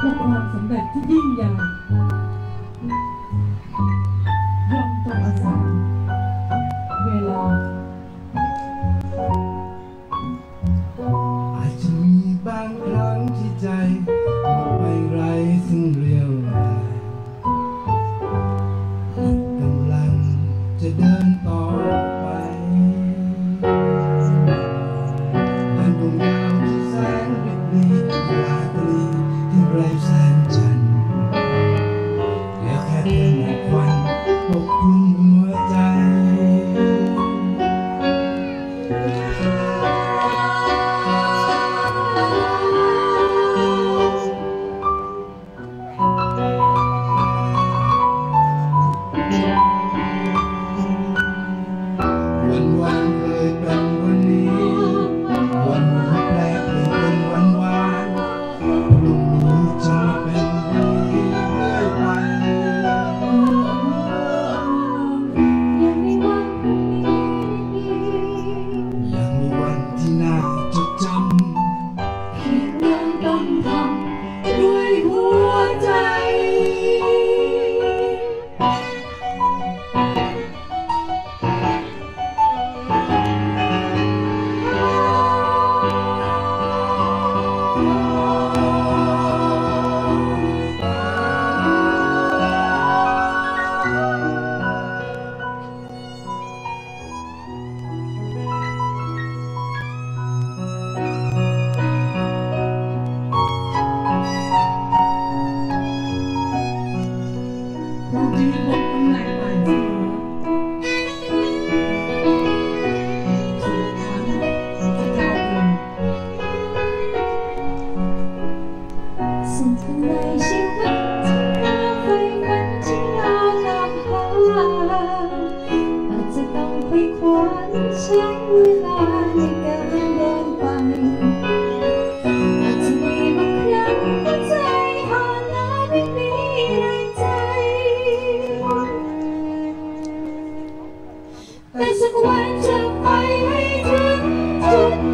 และความสำเร็จที่ยิ่งใหญ่ย่อมต้องอาศัยเวลา อาจจะมีบางครั้งที่ใจไม่ไรซึ่งเรียวแรงกำลังจะเดิน 我不能让你走，不管多难，不管多苦，不管多累，不，会。Esse quente, ai, ai, ai, ai, ai,